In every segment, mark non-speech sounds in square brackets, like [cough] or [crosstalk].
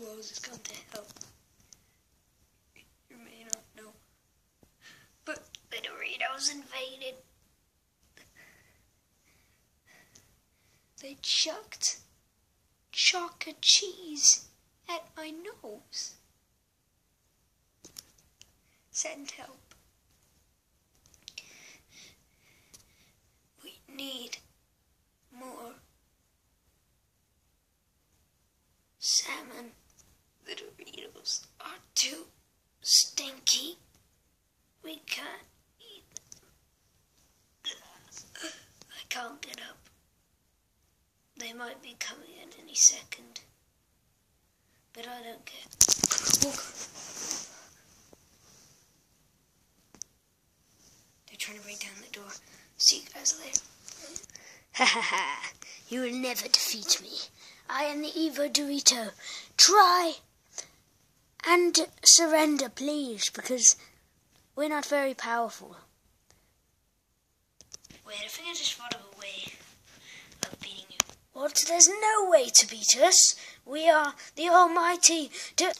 Worlds has come to help. You may not know. But the Doritos invaded. They chucked chocolate cheese at my nose. Send help. We need more salmon. The Doritos are too We can't eat. I can't get up. They might be coming in any second. But I don't care. Oh, They're trying to break down the door. See you guys later. Ha ha ha! You will never defeat me. I am the evil Dorito. Try and surrender, please, because we're not very powerful. Wait, I think I just thought of a way of beating you. What? There's no way to beat us. We are the almighty. Good.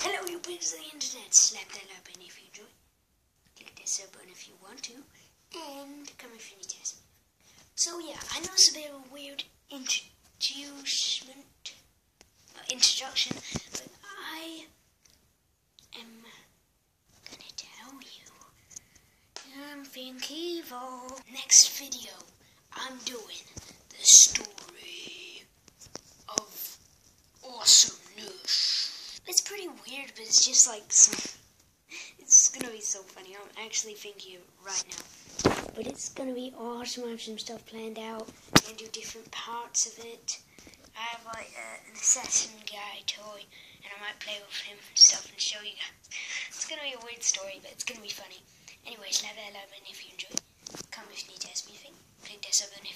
Hello, you pigs of the internet. Slap that like button if you enjoy. Click that sub button if you want to. And come if you need to. So yeah, I know it's a bit of a weird introduction, uh, introduction, but I am gonna tell you something evil. Next video, I'm doing the story of awesomeness. It's pretty weird, but it's just like some, [laughs] it's gonna be so funny. I'm actually thinking right now. But it's gonna be awesome. I have some stuff planned out and do different parts of it. I have like uh, an assassin guy toy, and I might play with him and stuff and show you guys. It's gonna be a weird story, but it's gonna be funny. Anyways, love it a like if you enjoy, come with me. need to ask me. Click that sub button.